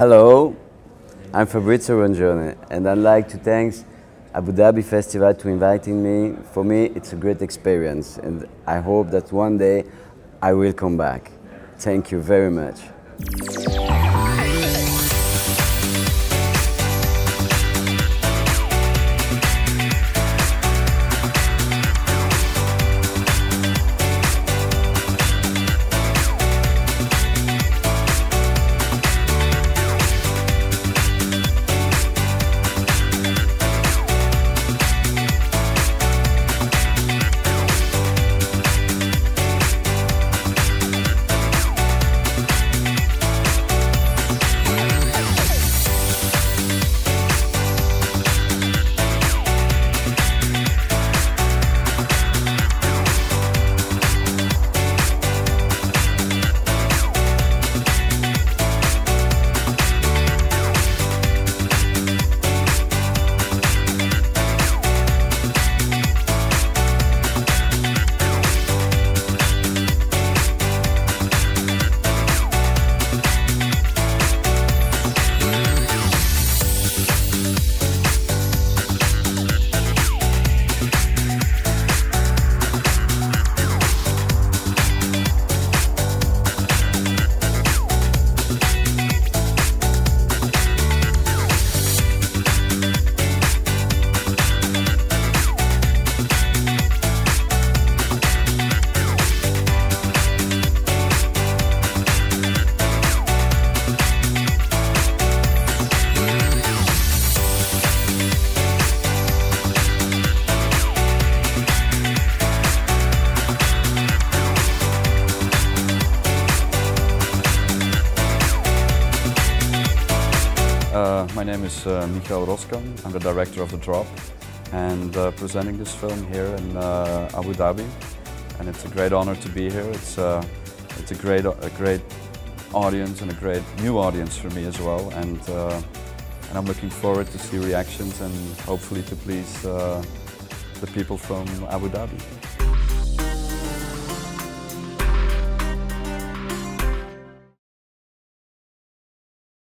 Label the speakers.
Speaker 1: Hello, I'm Fabrizio Rongione and I'd like to thank Abu Dhabi Festival to inviting me. For me, it's a great experience and I hope that one day I will come back. Thank you very much.
Speaker 2: Uh, my name is uh, Michael Roskam. I'm the director of The Drop and uh, presenting this film here in uh, Abu Dhabi. And it's a great honor to be here. It's, uh, it's a, great, a great audience and a great new audience for me as well. And, and I'm looking forward to see reactions and hopefully to please the people from Abu Dhabi.